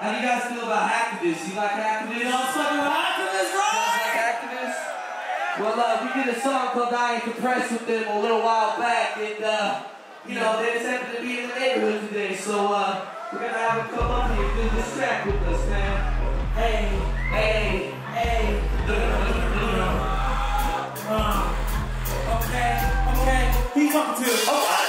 How do you guys feel about Hacktivists? You like Hacktivists? Y'all fucking with Hacktivist, right? You guys like Hacktivists? Well, uh, we did a song called I Ain't Depressed with them a little while back, and, uh, you know, they just happened to be in the neighborhood today, so, uh, we're gonna have them come up here and do this track with us, man. Hey, hey, hey. Uh, okay, okay. He's talking to us.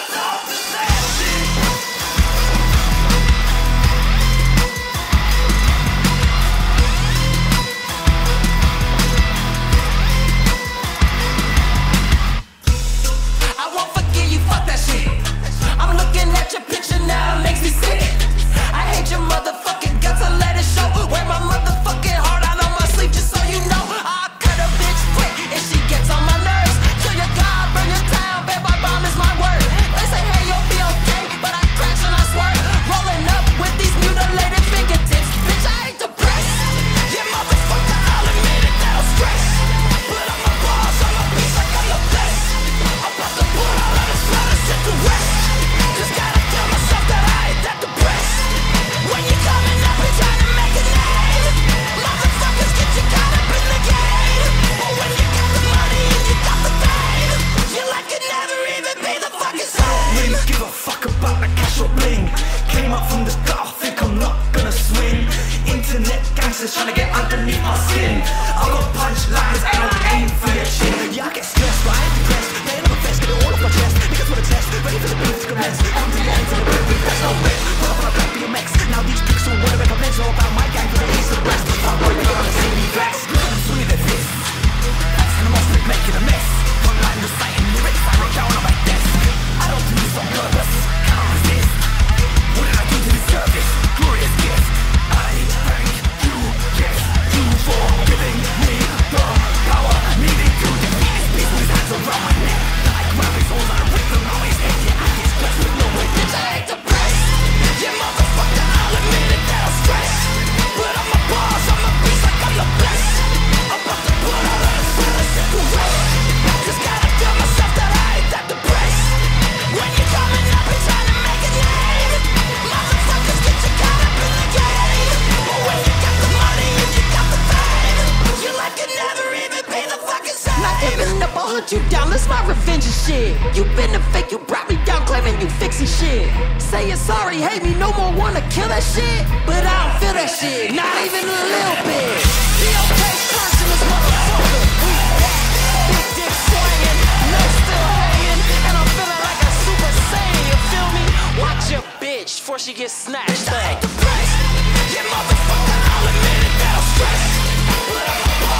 trying to get underneath my skin. I got punchlines and I hunt you down, that's my revenge and shit. You been a fake, you brought me down, claiming you fixing shit. Saying sorry, hate me, no more wanna kill that shit. But I don't feel that shit, not even a little bit. The okay person is motherfucker. We back, big dick swinging, no still hanging, and I'm feeling like a super saiyan, you feel me? Watch your bitch before she gets snatched up. Like. Yeah, motherfucker, I'll admit it, that'll stress. But I'm